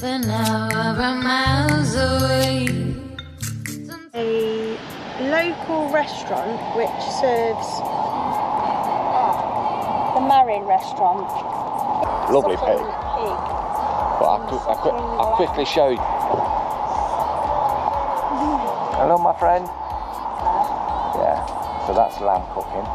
but now we're miles away. A local restaurant which serves ah, the Marin restaurant. Lovely pig. pig. But I, I, qu I quickly show you. Hello, my friend. Yeah, so that's lamb cooking.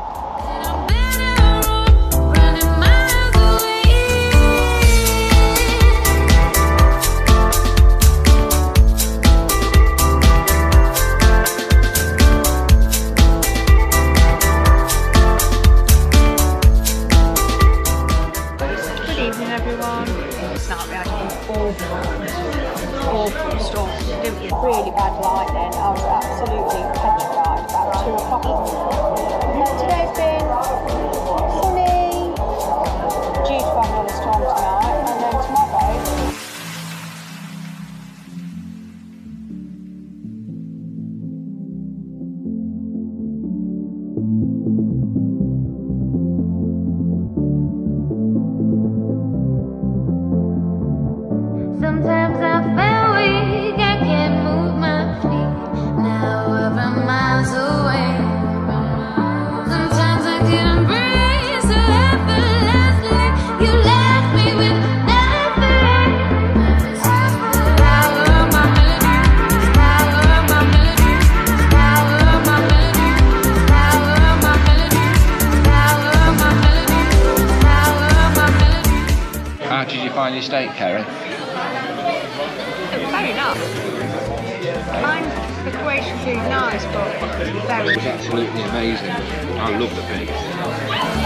Awful, awful storm, didn't we? Really bad lightning. I oh, was How did you find your steak, Kerry? Very nice. Mine, the Croatian food, nice, but very It was absolutely amazing. I love the pig.